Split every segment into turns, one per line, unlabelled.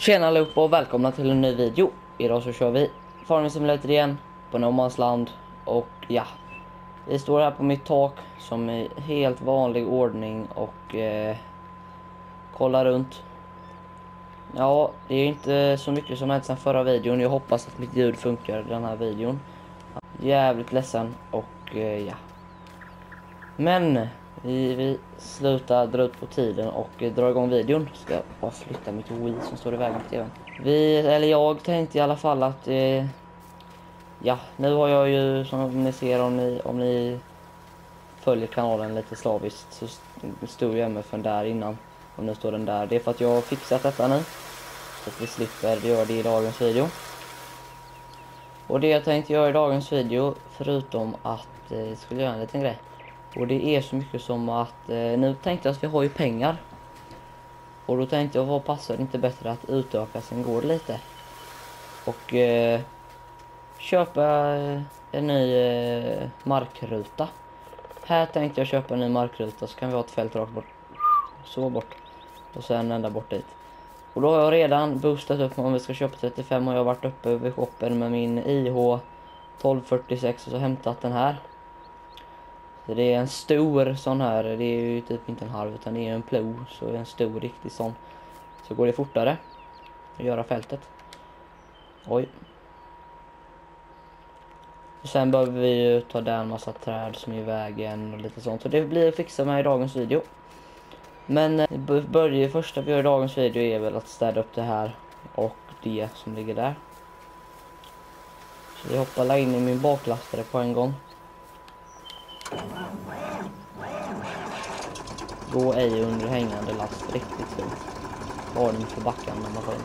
Tjena allihopa och välkomna till en ny video. Idag så kör vi Farming Simulator igen på Nomans Land och ja. Vi står här på mitt tak som i helt vanlig ordning och eh, kollar runt. Ja, det är inte så mycket som hänt sedan förra videon. Jag hoppas att mitt ljud funkar i den här videon. Jävligt ledsen och eh, ja. Men vi, vi slutar dra ut på tiden och eh, igång videon. Ska jag bara flytta mitt Wii som står i vägen till tvn. Vi, eller jag tänkte i alla fall att... Eh, ja, nu har jag ju som ni ser om ni, om ni följer kanalen lite slaviskt så stod ju MFN där innan. Och nu står den där. Det är för att jag har fixat detta nu. Så att vi slipper göra det i dagens video. Och det jag tänkte göra i dagens video, förutom att eh, skulle göra en liten grej. Och det är så mycket som att, eh, nu tänkte jag att vi har ju pengar. Och då tänkte jag, vad passar det inte bättre att utöka sin gård lite? Och eh, köpa eh, en ny eh, markruta. Här tänkte jag köpa en ny markruta så kan vi ha ett fält rakt bort. Så bort. Och sen ända bort dit. Och då har jag redan boostat upp om vi ska köpa 35 har jag varit uppe vid shoppen med min IH 1246 och så hämtat den här. Så det är en stor sån här, det är ju typ inte en halv utan det är en plog så en stor riktig sån. Så går det fortare att göra fältet. Oj. Och sen behöver vi ju ta där en massa träd som är i vägen och lite sånt. Så det blir att fixa med i dagens video. Men eh, det börjar första vi gör i dagens video är väl att städa upp det här och det som ligger där. Så jag hoppar in i min baklastare på en gång. Gå ej under hängande last, riktigt fint. Varning för backande maskin.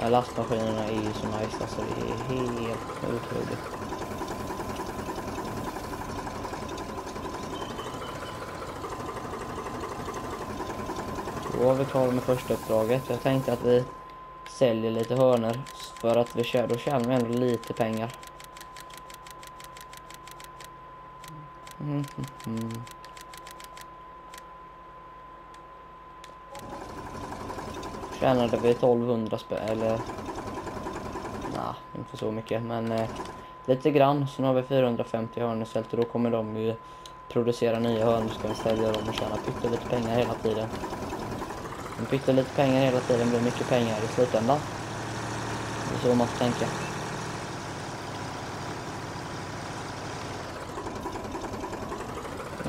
Ja, lastmaskinerna är ju så nice, alltså det är helt otroligt. Då var vi klara med första uppdraget. Jag tänkte att vi säljer lite hörner för att vi kör, då tjänar vi ändå lite pengar. Mm. Tjänade vi 1200 spänn, eller... Nej, inte så mycket, men eh, lite grann. Sen har vi 450 hörneställt och då kommer de ju producera nya hörn ska vi sälja dem och tjäna pyttelite pengar hela tiden. Men pyttelite pengar hela tiden blir mycket pengar i slutändan. Det är så man får tänka.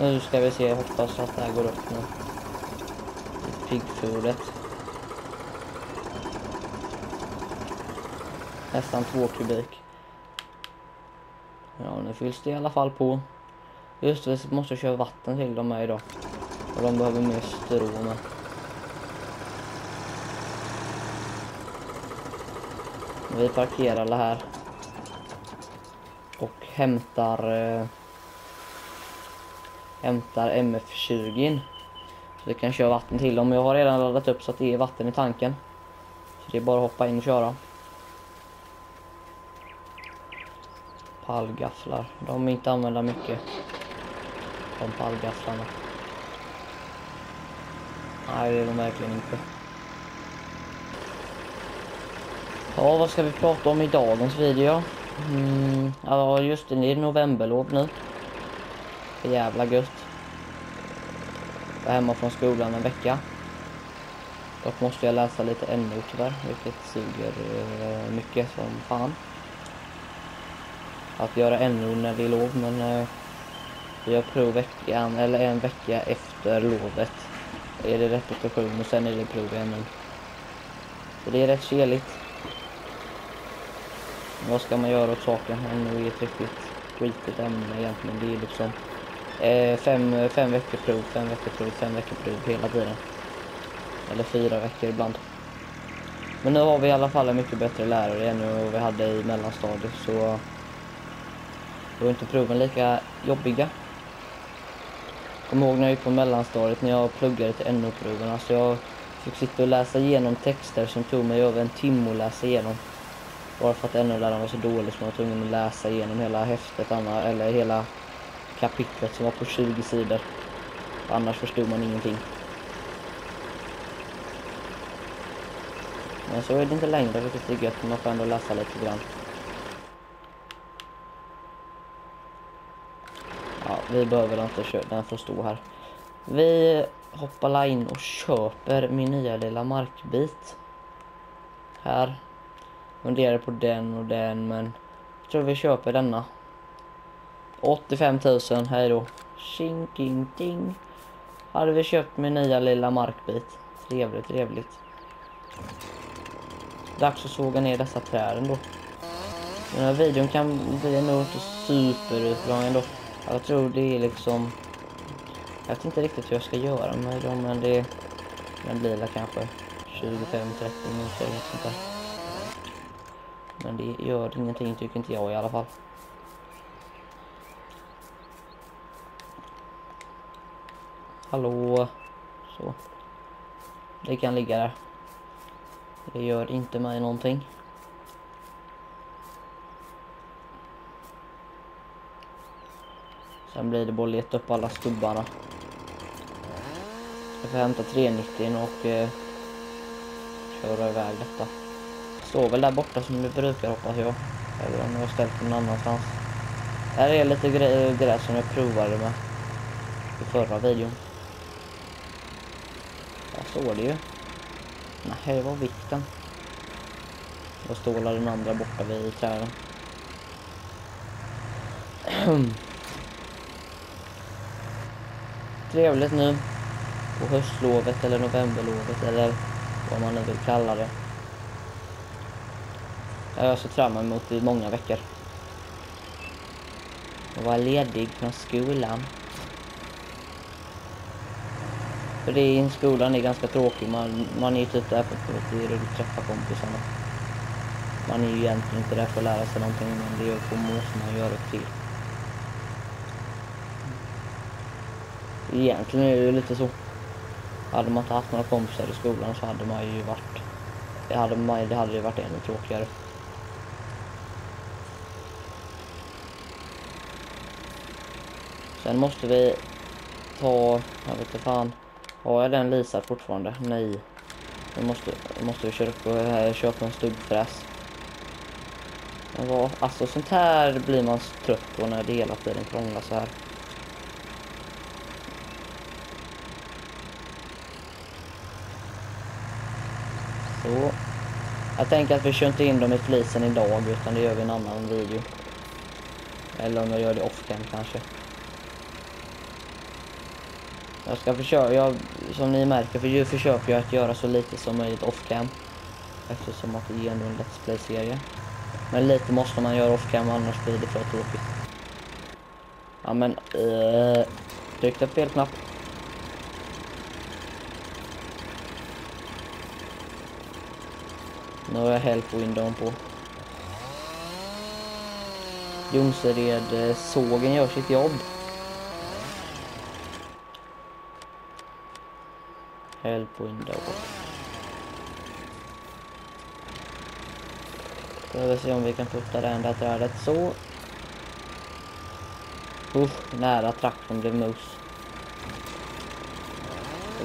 Nu ska vi se, hoppas att det här går upp nu. Piggfodret. Nästan två kubik. Ja, nu fylls det i alla fall på. Just det, vi måste köra vatten till dem här idag. Och de behöver mer strå med. Vi parkerar alla här. Och hämtar... Eh, hämtar MF20. Så vi kan köra vatten till dem. Jag har redan laddat upp så att det är vatten i tanken. Så det är bara att hoppa in och köra. Pallgafflar. De är inte använda mycket. De pallgafflarna. Nej, det är de verkligen inte. Ja, vad ska vi prata om i dagens video? Mm, ja, just det, det är novemberlov nu. För jävla gött. Jag är hemma från skolan en vecka. Dock måste jag läsa lite NO tyvärr, vilket suger eh, mycket som fan. Att göra NO när det är lov, men eh, vi har prov veckan, eller en vecka efter lovet. Är det repetition och sen är det prov i NO. Så det är rätt keligt. Vad ska man göra åt saken? NO är ett riktigt skitigt ämne egentligen. Det är liksom Eh, fem, fem veckor prov, fem veckor prov, fem veckor prov hela tiden. Eller fyra veckor ibland. Men nu har vi i alla fall en mycket bättre lärare än vad vi hade i mellanstadiet så då är inte proven lika jobbiga. Kom ihåg när jag gick på mellanstadiet när jag pluggade till NO-proven. Alltså jag fick sitta och läsa igenom texter som tog mig över en timme att läsa igenom. Bara för att NO-läraren var så dålig så man var tvungen att läsa igenom hela häftet, eller hela kapitlet som var på 20 sidor. Annars förstod man ingenting. Men så är det inte längre, vilket är gött. Man får ändå läsa lite grann. Ja, vi behöver inte köra, den får stå här. Vi hoppar in och köper min nya lilla markbit. Här. Funderar på den och den, men jag tror vi köper denna. 85 000, hej då. Tjing, ding, ding. Hade vi köpt min nya lilla markbit. Trevligt, trevligt. Dags att såga ner dessa träden då. Den här videon kan bli nog inte superutlång ändå. Jag tror det är liksom... Jag vet inte riktigt hur jag ska göra med dem men det... Den blir väl kanske 25-30 minuter eller sånt där. Men det gör ingenting tycker inte jag i alla fall. Hallå. Så. Det kan ligga där. Det gör inte mig någonting. Sen blir det bara att leta upp alla stubbarna. Jag får hämta 390 och eh, köra iväg detta. Står väl där borta som det brukar hoppas jag. Eller om jag har ställt den någon annanstans. Här är lite gräs som jag provade med i förra videon. Står det ju. Nej, det var vikten. Och stålar den andra borta vid träden. Trevligt nu på höstlovet eller novemberlovet eller vad man nu vill kalla det. Jag har sett fram emot i många veckor. Att vara ledig från skolan. För det är, skolan är ganska tråkig. Man, man är ju typ där för att det är roligt att träffa kompisarna. Man är ju egentligen inte där för att lära sig någonting men det får måste man göra upp till. Egentligen är det ju lite så. Hade man inte haft några kompisar i skolan så hade man ju varit... Det hade, man, det hade ju varit ännu tråkigare. Sen måste vi ta, jag vet inte fan, har jag den Lisa fortfarande? Nej. Nu måste, måste vi köra på, eh, köpa en stubbfräs. alltså sånt här blir man trött på när det hela tiden krånglar så här. Så. Jag tänker att vi kör inte in dem i flisen idag utan det gör vi i en annan video. Eller om jag gör det off-cam kanske. Jag ska försöka, jag, som ni märker, för ju försöker jag att göra så lite som möjligt off-cam. Eftersom att det är ändå en Let's Play-serie. Men lite måste man göra off-cam annars blir det för tråkigt. Ja men, eh, uh, tryckte på fel knapp. Nu har jag help windown på. Jonsered eh, sågen gör sitt jobb. help window. vi se om vi kan putta det enda trädet så. Usch, nära traktorn blev mus.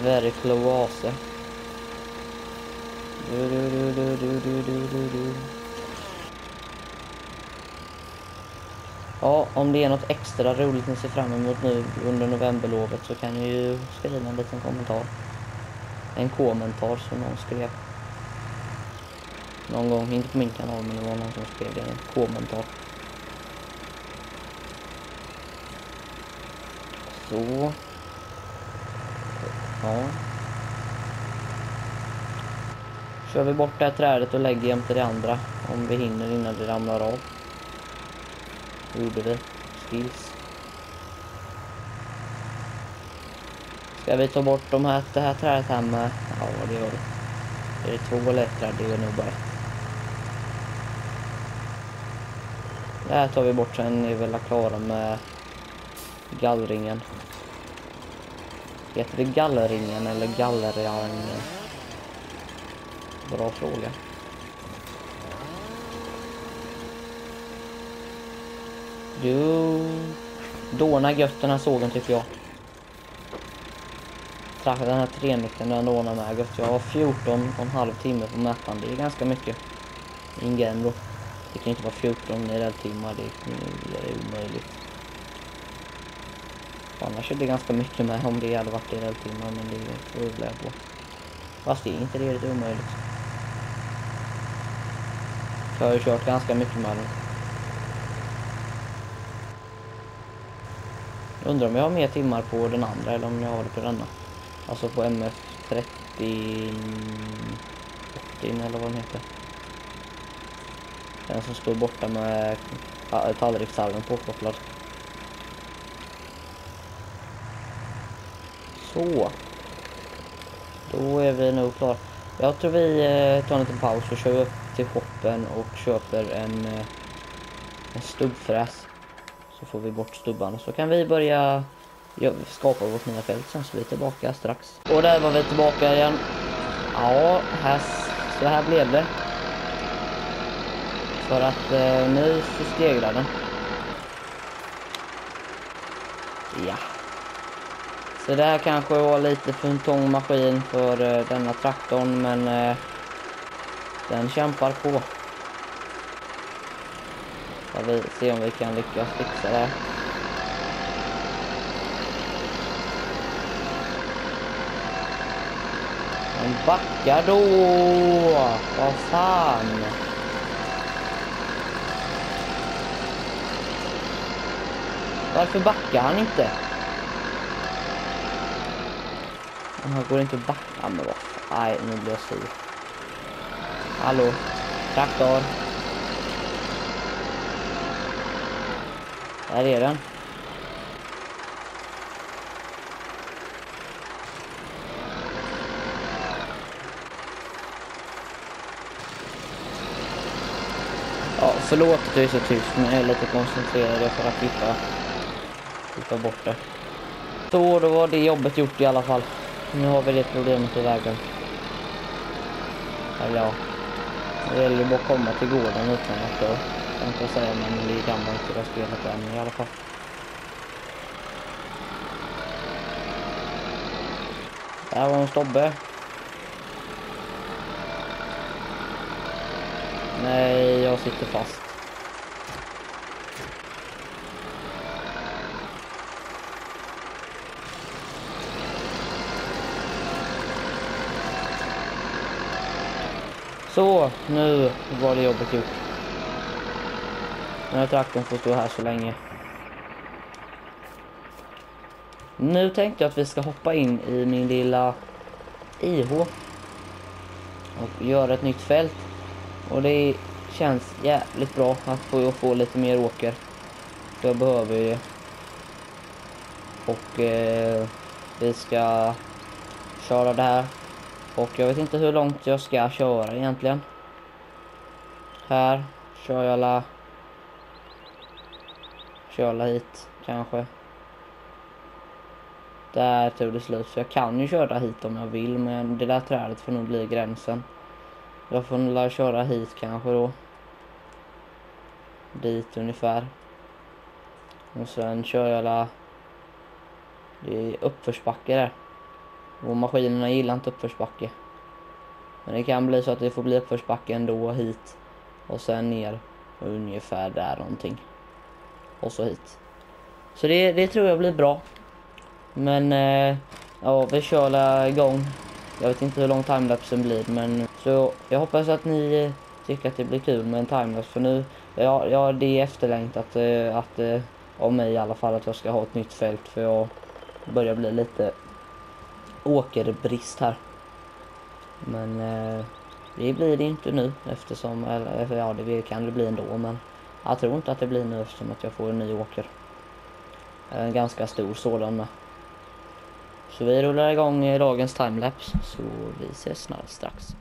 Very kloase. Du, du, du, du, du, du, du, du. Ja, om det är något extra roligt ni ser fram emot nu under novemberlovet så kan ni ju skriva en liten kommentar en kommentar som någon skrev. Någon gång, inte på min kanal men det var någon som skrev det, en kommentar. Så. Ja. Kör vi bort det här trädet och lägger jämte det andra om vi hinner innan det ramlar av. gjorde vi. Skills. Ska vi ta bort de här, det här trädet här med? Ja, det gör vi. Är det två eller ett träd? Det är nog bara ett. Det här tar vi bort sen är vi väl klara med gallringen. Heter det gallringen eller gallringen? Bra fråga. Jo, Dåna gött den här sågen tycker jag den här tremicken den ordnar med gött. Jag har 14 och en halv timme på mätaren. Det är ganska mycket. I en då. Det kan inte vara 14 i timmar. Det är omöjligt. Annars är det ganska mycket med om det hade varit i timmar men det tvivlar jag på. Fast det är inte det, det är omöjligt. Så jag har ju kört ganska mycket med den. Undrar om jag har mer timmar på den andra eller om jag har det på denna. Alltså på MF30 80 eller vad den heter. Den som står borta med tallrikssalven påkopplad. Så. Då är vi nog klara. Jag tror vi eh, tar en liten paus och kör upp till shoppen och köper en, eh, en stubbfräs. Så får vi bort stubbarna så kan vi börja skapa vårt nya fält sen så vi är tillbaka strax. Och där var vi tillbaka igen. Ja, här, så här blev det. För att eh, nu så stegrar den. Ja. Så det här kanske var lite för en tung maskin för eh, denna traktorn men eh, den kämpar på. Ska vi se om vi kan lyckas fixa det. här. Backa då! Vad fan! Varför backar han inte? Han går inte att backa. med vad Nej, nu blir jag sur. Hallå? Traktor? Där är den. Förlåt att jag är så tyst, men jag är lite koncentrerad för att hitta, hitta bort det. Så, då var det jobbet gjort i alla fall. Nu har vi det problemet i vägen. Eller ja, det gäller bara att komma till gården utan att dö. Tänkte jag säga, men det kan man inte det spelet än i alla fall. Där var en stobbe. Nej, jag sitter fast. Så, nu var det jobbet gjort. Den här traktorn får stå här så länge. Nu tänkte jag att vi ska hoppa in i min lilla IH. Och göra ett nytt fält. Och det känns jävligt bra att få, få lite mer åker. För jag behöver ju Och eh, vi ska köra det här och jag vet inte hur långt jag ska köra egentligen. Här kör jag la... Kör la hit kanske. Där tog det slut. Så jag kan ju köra hit om jag vill. Men det där trädet får nog bli gränsen. Jag får nog köra hit kanske då. Dit ungefär. Och sen kör jag la... Det är uppförsbacke där. Och maskinerna gillar inte uppförsbacke. Men det kan bli så att det får bli uppförsbacke ändå hit. Och sen ner. Och ungefär där någonting. Och så hit. Så det, det tror jag blir bra. Men eh, ja, vi kör igång. Jag vet inte hur lång timelapsen blir men så jag hoppas att ni eh, tycker att det blir kul med en timelapse för nu ja, ja det är efterlängtat eh, att, att av mig i alla fall att jag ska ha ett nytt fält för jag börjar bli lite åkerbrist här. Men eh, det blir det inte nu eftersom, eller ja det kan det bli ändå men jag tror inte att det blir nu eftersom att jag får en ny åker. En ganska stor sådan med. Så vi rullar igång eh, dagens timelapse så vi ses snart strax.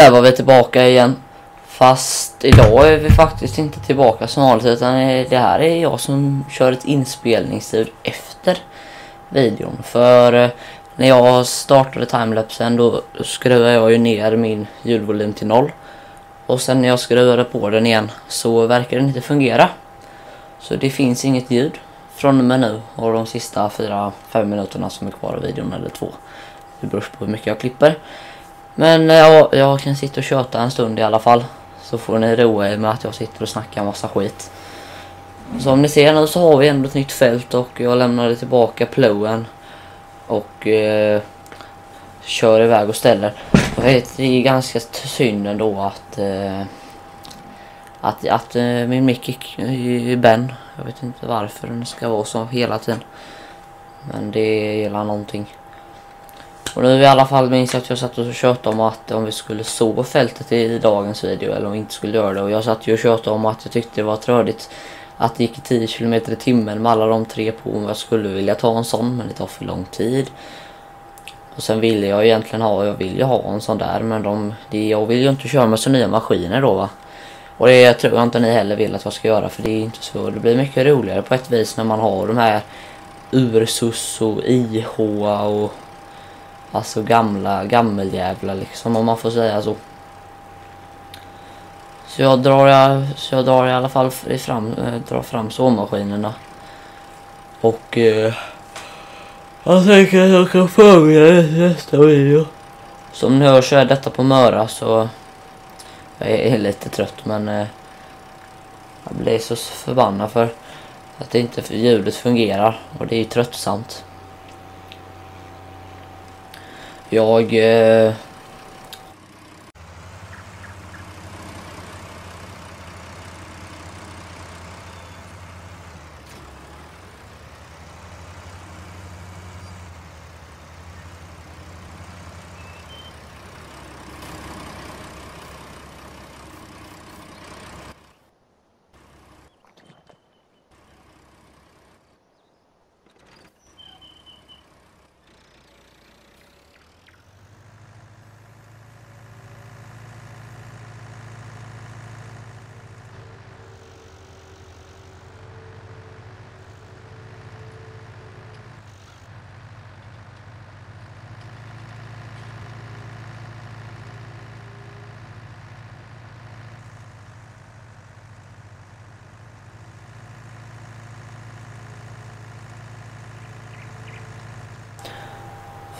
Där var vi tillbaka igen. Fast idag är vi faktiskt inte tillbaka som vanligt utan det här är jag som kör ett inspelningstid efter videon. För eh, när jag startade timelapsen då skruvade jag ju ner min ljudvolym till noll. Och sen när jag skruvade på den igen så verkar den inte fungera. Så det finns inget ljud från och med nu och de sista 4-5 minuterna som är kvar av videon eller två. Det beror på hur mycket jag klipper. Men eh, ja, jag kan sitta och köta en stund i alla fall. Så får ni roa er med att jag sitter och snackar massa skit. Som ni ser nu så har vi ändå ett nytt fält och jag lämnade tillbaka plogen. Och eh, kör iväg och ställer. Jag vet, det är ganska synd ändå att eh, att, att eh, min mick är Ben. Jag vet inte varför den ska vara så hela tiden. Men det gillar någonting. Och nu i alla fall minns jag att jag satt och tjötade om att om vi skulle så fältet i dagens video eller om vi inte skulle göra det. Och jag satt ju och tjötade om att jag tyckte det var trödigt att det gick i 10 km i timmen med alla de tre på. Jag skulle vilja ta en sån men det tar för lång tid. Och sen ville jag egentligen ha, jag vill ju ha en sån där men de, det, jag vill ju inte köra med så nya maskiner då va. Och det tror jag inte ni heller vill att jag ska göra för det är inte så. Det blir mycket roligare på ett vis när man har de här Ursus och IH och Alltså gamla gammeljävlar liksom om man får säga så. Så jag drar, så jag drar i alla fall fram, äh, drar fram såmaskinerna. Och eh, jag tänker att jag kan förbereda det nästa video. Som ni hör så är detta på Möra så jag är lite trött men eh, jag blir så förbannad för att det inte ljudet fungerar och det är ju tröttsamt. Jag eh,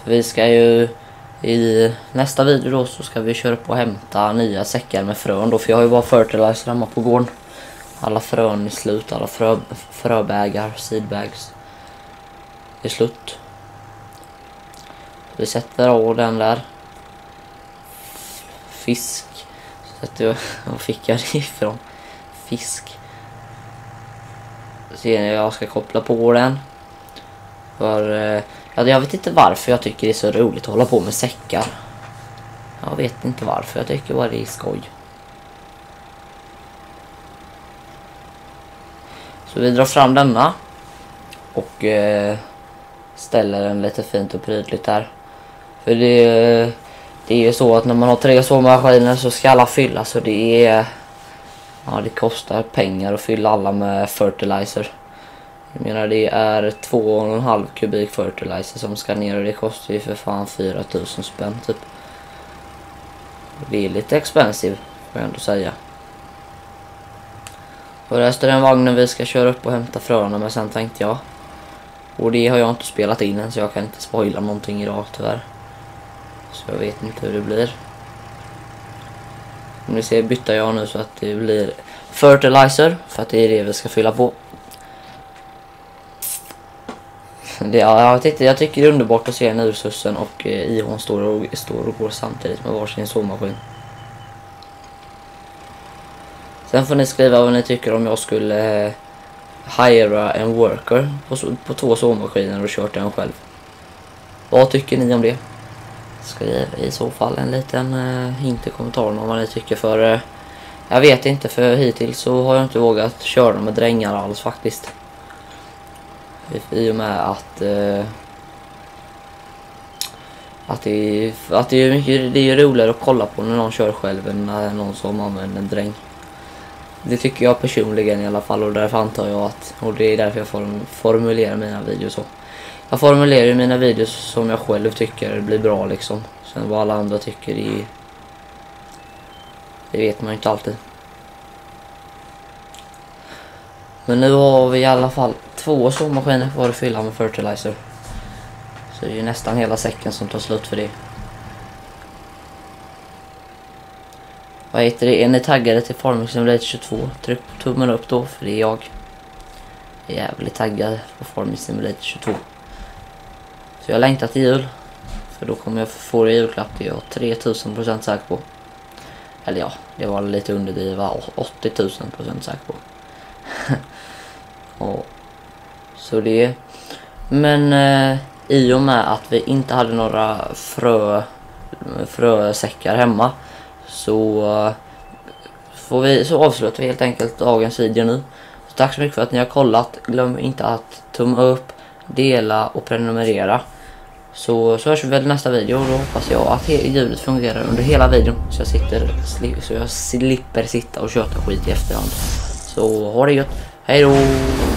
Vi ska ju i nästa video då så ska vi köra upp och hämta nya säckar med frön då för jag har ju bara fertilizer hemma på gården. Alla frön är slut, alla frö, fröbägar, seedbags är slut. Vi sätter av den där. Fisk. Sätter jag, var fick jag det ifrån? Fisk. Sen jag ska koppla på den. För eh, Ja, jag vet inte varför jag tycker det är så roligt att hålla på med säckar. Jag vet inte varför, jag tycker bara det är skoj. Så vi drar fram denna. Och eh, ställer den lite fint och prydligt där. För det, det är ju så att när man har tre såmaskiner så ska alla fyllas så det är... Ja, det kostar pengar att fylla alla med fertilizer. Jag menar det är 2,5 kubik fertilizer som ska ner och det kostar ju för fan 4000 spänn typ. Det är lite expensive får jag ändå säga. Och där står den vagnen vi ska köra upp och hämta fröna med sen tänkte jag. Och det har jag inte spelat in än så jag kan inte spoila någonting idag tyvärr. Så jag vet inte hur det blir. Om ni ser byter jag nu så att det blir fertilizer för att det är det vi ska fylla på. Det, ja, jag, tyckte, jag tycker det är underbart att se en ursussen och eh, Ihon står och, står och går samtidigt med varsin sågmaskin. Sen får ni skriva vad ni tycker om jag skulle eh, hyra en worker på, på två sågmaskiner och kört den själv. Vad tycker ni om det? Skriv i så fall en liten eh, hint i kommentarerna om vad ni tycker för eh, jag vet inte för hittills så har jag inte vågat köra med drängar alls faktiskt. I och med att... Eh, Att det, är, att det är mycket det är roligare att kolla på när någon kör själv än när någon som använder en dräng. Det tycker jag personligen i alla fall och därför antar jag att, och det är därför jag form, formulerar mina videos så. Jag formulerar mina videos som jag själv tycker blir bra liksom. Sen vad alla andra tycker i det vet man ju inte alltid. Men nu har vi i alla fall två såmaskiner kvar att fylla med fertilizer. Så det är ju nästan hela säcken som tar slut för det. Vad heter det? Är ni taggade till Farming Simulator 22? Tryck på tummen upp då, för det är jag. Jag är jävligt taggad på Farming Simulator 22. Så jag längtar till jul. För då kommer jag få det i julklapp, det är jag 3000% säker på. Eller ja, det var lite underdriva 80 000% säker på och, så det. Men eh, i och med att vi inte hade några frö, frösäckar hemma så, eh, får vi, så avslutar vi helt enkelt dagens video nu. Så tack så mycket för att ni har kollat. Glöm inte att tumma upp, dela och prenumerera. Så, så hörs vi väl i nästa video och då hoppas jag att ljudet fungerar under hela videon. Så jag, sitter, så jag slipper sitta och köta skit i efterhand. Så ha det gött. Hej då!